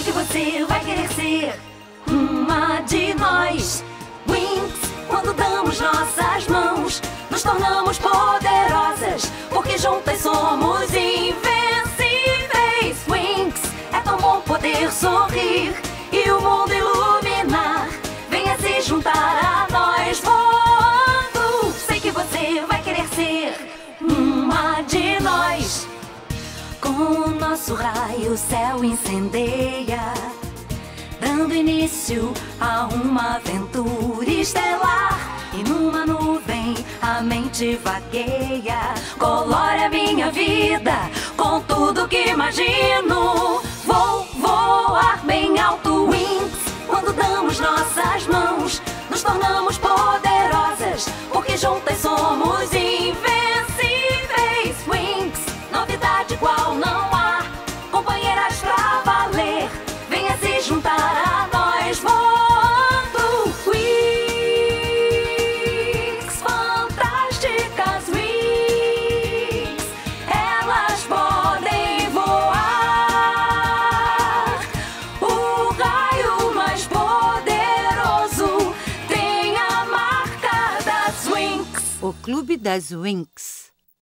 Sei que você vai querer ser uma de nós. Winx, quando damos nossas mãos, nos tornamos poderosas, porque juntas somos invencíveis. Winx, é tão bom poder sorrir e o mundo iluminar. Nosso raio o céu incendeia, dando início a uma aventura estelar. E numa nuvem a mente vagueia, colore a minha vida com tudo que imagino. Vou voar bem alto, wings, quando damos nossas mãos, nos tornamos poderosas, porque juntas somos O Clube das Winx.